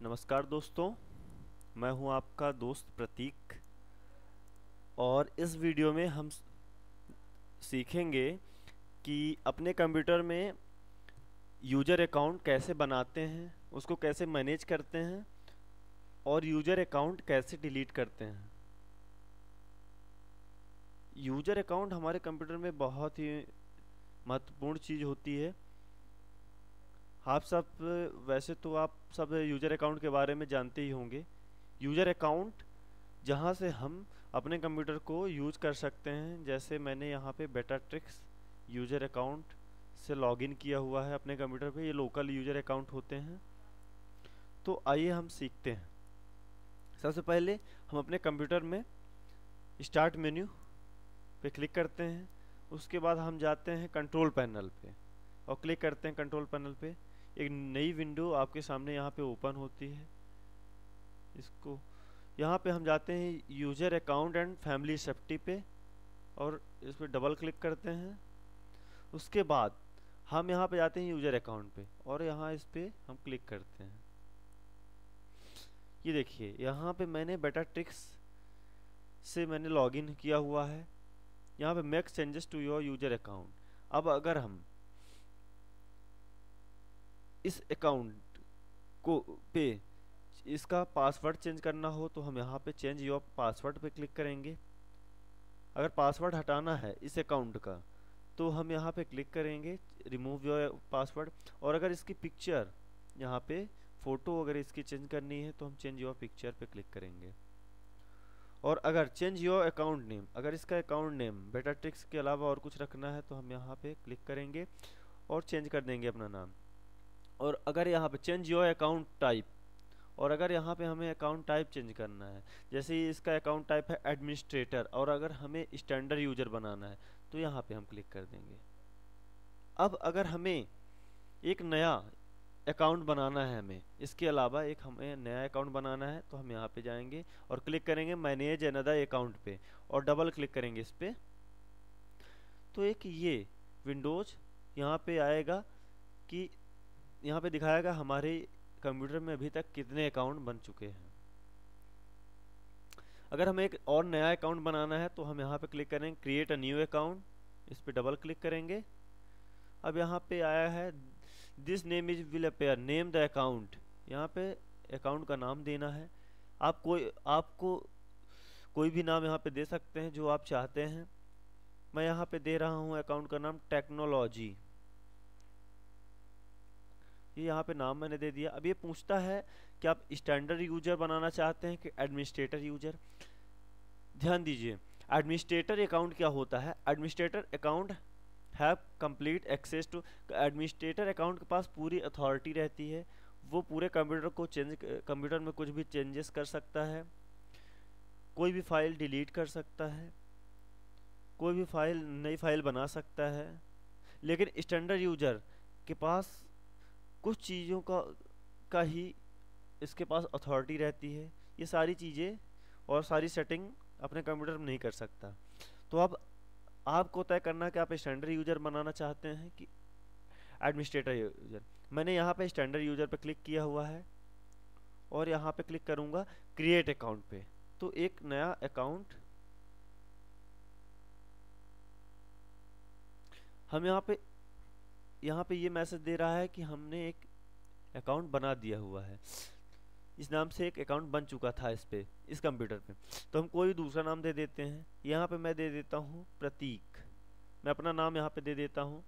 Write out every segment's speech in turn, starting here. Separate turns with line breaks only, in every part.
नमस्कार दोस्तों, मैं हूँ आपका दोस्त प्रतीक और इस वीडियो में हम सीखेंगे कि अपने कंप्यूटर में यूज़र अकाउंट कैसे बनाते हैं, उसको कैसे मैनेज करते हैं और यूज़र अकाउंट कैसे डिलीट करते हैं। यूज़र अकाउंट हमारे कंप्यूटर में बहुत ही महत्वपूर्ण चीज़ होती है। आप सब, वैसे तो आप सब यूज़र अकाउंट के बारे में जानते ही होंगे। यूज़र अकाउंट जहाँ से हम अपने कंप्यूटर को यूज़ कर सकते हैं, जैसे मैंने यहाँ पे बेटा ट्रिक्स यूज़र अकाउंट से लॉगिन किया हुआ है अपने कंप्यूटर पे, ये लोकल यूज़र अकाउंट होते हैं। तो आइए हम सीखते हैं। सबसे पहले हम अपने कंप्यूटर में स्टार्ट मेन्यू पे क्लिक करते हैं। उसके बाद हम जाते हैं कंट्रोल पैनल पे और क्लिक करते हैं कंट्रोल पैनल पे। एक नई विंडो आपके सामने यहाँ पे ओपन होती है। इसको यहाँ पे हम जाते हैं user account and family safety पे और इस पर डबल क्लिक करते हैं। उसके बाद हम यहाँ पे जाते हैं यूज़र अकाउंट पे और यहाँ इस पर हम क्लिक करते हैं। ये देखिए, यहाँ पे मैंने बेटा ट्रिक्स से मैंने लॉगिन किया हुआ है। यहाँ पे make changes to your user account अब अगर हम इस अकाउंट को पे इसका पासवर्ड चेंज करना हो तो हम यहाँ पे चेंज योर पासवर्ड पे क्लिक करेंगे। अगर पासवर्ड हटाना है इस अकाउंट का तो हम यहाँ पे क्लिक करेंगे रिमूव योर पासवर्ड और अगर इसकी पिक्चर यहाँ पे फ़ोटो अगर इसकी चेंज करनी है तो हम चेंज योर पिक्चर पे क्लिक करेंगे। और अगर चेंज योर अकाउंट नेम अगर इसका अकाउंट नेम बेटा ट्रिक्स के अलावा और कुछ रखना है तो हम यहाँ पे क्लिक करेंगे और चेंज कर देंगे अपना नाम। और अगर यहाँ पे चेंज योर अकाउंट टाइप और अगर यहाँ पे हमें अकाउंट टाइप चेंज करना है, जैसे इसका अकाउंट टाइप है एडमिनिस्ट्रेटर और अगर हमें स्टैंडर्ड यूज़र बनाना है तो यहाँ पे हम क्लिक कर देंगे। अब अगर हमें एक नया अकाउंट बनाना है हमें, इसके अलावा एक हमें नया अकाउंट बनाना है तो हम यहाँ पे जाएँगे और क्लिक करेंगे मैनेज अनदर अकाउंट पे, और डबल क्लिक करेंगे इस पर तो एक ये विंडोज़ यहाँ पे आएगा कि यहाँ पे दिखाया गया हमारे कंप्यूटर में अभी तक कितने अकाउंट बन चुके हैं। अगर हमें एक और नया अकाउंट बनाना है तो हम यहाँ पे क्लिक करेंगे क्रिएट अ न्यू अकाउंट इस पर डबल क्लिक करेंगे। अब यहाँ पे आया है this name is will appear name the account यहाँ पे अकाउंट का नाम देना है। आप कोई, आपको कोई भी नाम यहाँ पे दे सकते हैं, जो आप चाहते हैं। मैं यहाँ पे दे रहा हूँ अकाउंट का नाम टेक्नोलॉजी ये यहाँ पे नाम मैंने दे दिया। अब ये पूछता है कि आप स्टैंडर्ड यूज़र बनाना चाहते हैं कि एडमिनिस्ट्रेटर यूज़र ध्यान दीजिए एडमिनिस्ट्रेटर अकाउंट क्या होता है? Administrator account have complete access to administrator account के पास पूरी अथॉरिटी रहती है। वो पूरे कंप्यूटर को चेंज कंप्यूटर में कुछ भी चेंजेस कर सकता है। कोई भी फ़ाइल डिलीट कर सकता है। कोई भी फ़ाइल नई फ़ाइल बना सकता है। लेकिन स्टैंडर्ड यूज़र के पास कुछ चीज़ों का का ही इसके पास अथॉरिटी रहती है। ये सारी चीज़ें और सारी सेटिंग अपने कंप्यूटर में नहीं कर सकता। तो अब आपको तय करना कि आप स्टैंडर्ड यूज़र बनाना चाहते हैं कि एडमिनिस्ट्रेटर यूज़र मैंने यहाँ पे स्टैंडर्ड यूज़र पे क्लिक किया हुआ है और यहाँ पे क्लिक करूँगा क्रिएट अकाउंट पे। तो एक नया अकाउंट हम यहाँ पे यहाँ पे ये मैसेज दे रहा है कि हमने एक अकाउंट बना दिया हुआ है। इस नाम से एक अकाउंट बन चुका था इस पे, इस कंप्यूटर पे। तो हम कोई दूसरा नाम दे देते हैं। यहाँ पे मैं दे देता हूँ प्रतीक। मैं अपना नाम यहाँ पे दे देता हूँ,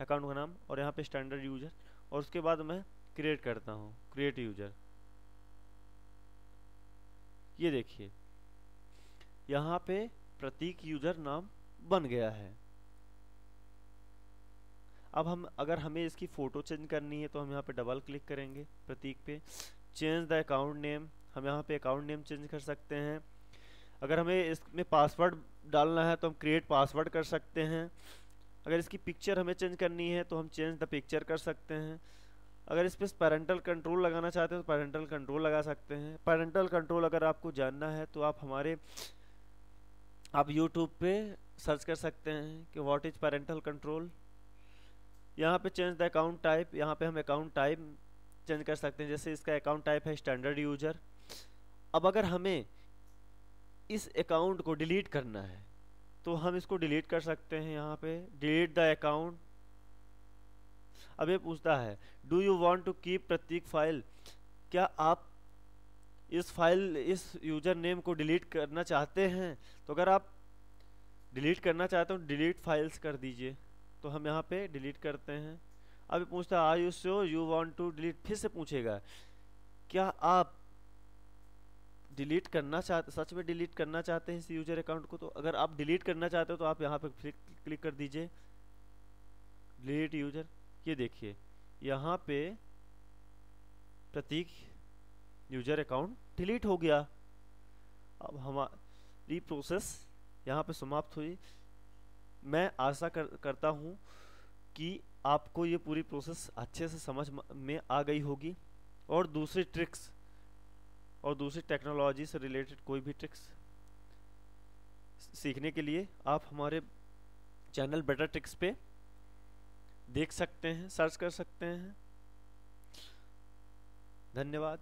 अकाउंट का नाम, और यहाँ पे स्टैंडर्ड यूज़र और उसके बाद मैं क्रिएट करता हूँ क्रिएट यूज़र ये देखिए, यहाँ पे प्रतीक यूज़र नाम बन गया है। अब हम, अगर हमें इसकी फ़ोटो चेंज करनी है तो हम यहाँ पे डबल क्लिक करेंगे प्रतीक पे। चेंज द अकाउंट नेम हम यहाँ पे अकाउंट नेम चेंज कर सकते हैं। अगर हमें इसमें पासवर्ड डालना है तो हम क्रिएट पासवर्ड कर सकते हैं। अगर इसकी पिक्चर हमें चेंज करनी है तो हम चेंज द पिक्चर कर सकते हैं। अगर इस पर पेरेंटल कंट्रोल लगाना चाहते हैं तो पेरेंटल कंट्रोल लगा सकते हैं। पेरेंटल कंट्रोल अगर आपको जानना है तो आप हमारे, आप यूट्यूब पे सर्च कर सकते हैं कि व्हाट इज़ पेरेंटल कंट्रोल यहाँ पे चेंज द अकाउंट टाइप यहाँ पे हम अकाउंट टाइप चेंज कर सकते हैं। जैसे इसका अकाउंट टाइप है स्टैंडर्ड यूज़र अब अगर हमें इस अकाउंट को डिलीट करना है तो हम इसको डिलीट कर सकते हैं यहाँ पे। डिलीट द अकाउंट अब ये पूछता है do you want to keep Pratik file क्या आप इस फ़ाइल इस यूज़र नेम को डिलीट करना चाहते हैं? तो अगर आप डिलीट करना चाहते हो डिलीट फाइल्स कर दीजिए। तो हम यहाँ पे डिलीट करते हैं। अभी पूछता है are you sure you want to delete फिर से पूछेगा, क्या आप डिलीट करना चाहते, सच में डिलीट करना चाहते हैं इस यूज़र अकाउंट को? तो अगर आप डिलीट करना चाहते हो तो आप यहाँ पे क्लिक कर दीजिए। डिलीट यूज़र ये देखिए, यहाँ पे प्रतीक यूज़र अकाउंट डिलीट हो गया। अब हमारी प्रोसेस यहाँ पे समाप्त हुई। मैं आशा कर, करता हूँ कि आपको ये पूरी प्रोसेस अच्छे से समझ में आ गई होगी। और दूसरी ट्रिक्स और दूसरी टेक्नोलॉजी से रिलेटेड कोई भी ट्रिक्स सीखने के लिए आप हमारे चैनल बेटर ट्रिक्स पे देख सकते हैं सर्च कर सकते हैं। धन्यवाद।